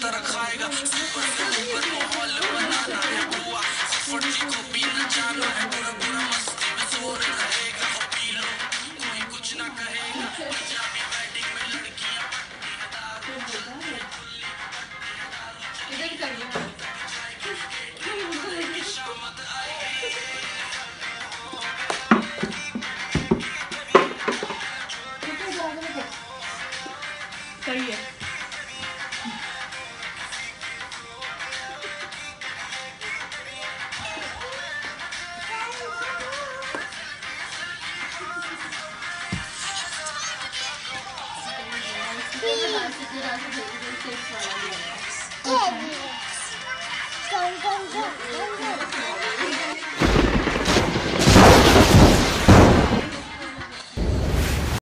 तरह खाएगा सुपर से कुछ ना कहेगा карьер. Yeah.